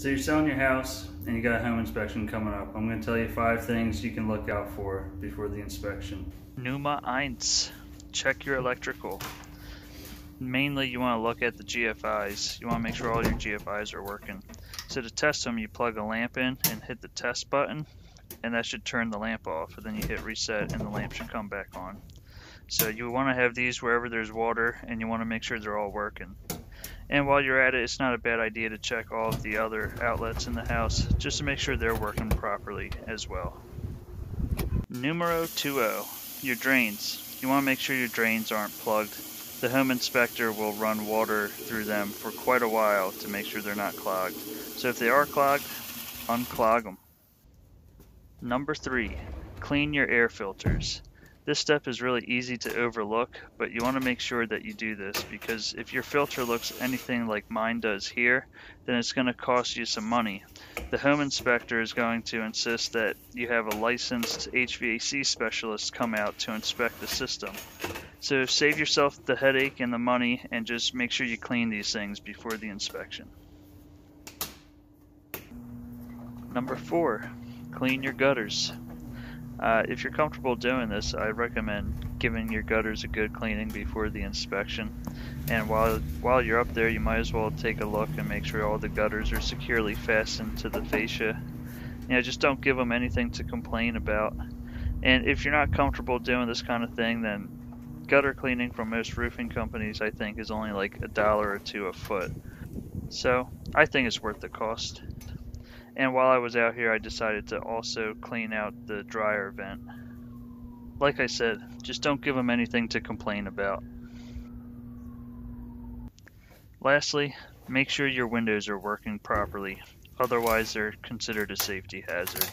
So you're selling your house and you got a home inspection coming up. I'm going to tell you five things you can look out for before the inspection. Nummer eins. Check your electrical. Mainly you want to look at the GFIs. You want to make sure all your GFIs are working. So to test them, you plug a lamp in and hit the test button and that should turn the lamp off and then you hit reset and the lamp should come back on. So you want to have these wherever there's water and you want to make sure they're all working. And while you're at it, it's not a bad idea to check all of the other outlets in the house just to make sure they're working properly as well. Numero 20, your drains. You want to make sure your drains aren't plugged. The home inspector will run water through them for quite a while to make sure they're not clogged. So if they are clogged, unclog them. Number 3, clean your air filters. This step is really easy to overlook, but you want to make sure that you do this because if your filter looks anything like mine does here, then it's going to cost you some money. The home inspector is going to insist that you have a licensed HVAC specialist come out to inspect the system. So save yourself the headache and the money and just make sure you clean these things before the inspection. Number 4. Clean your gutters. Uh, if you're comfortable doing this, I recommend giving your gutters a good cleaning before the inspection. And while while you're up there, you might as well take a look and make sure all the gutters are securely fastened to the fascia. You know, just don't give them anything to complain about. And if you're not comfortable doing this kind of thing, then gutter cleaning from most roofing companies, I think, is only like a dollar or two a foot. So I think it's worth the cost. And while I was out here, I decided to also clean out the dryer vent. Like I said, just don't give them anything to complain about. Lastly, make sure your windows are working properly, otherwise they're considered a safety hazard.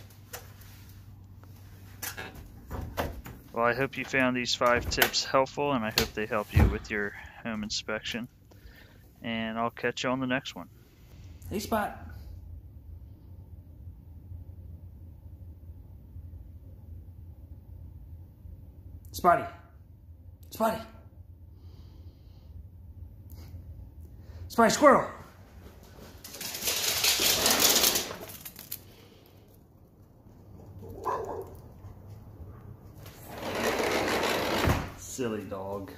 Well, I hope you found these five tips helpful and I hope they help you with your home inspection. And I'll catch you on the next one. Hey, Spot. Spotty. Spotty. Spotty squirrel. Silly dog.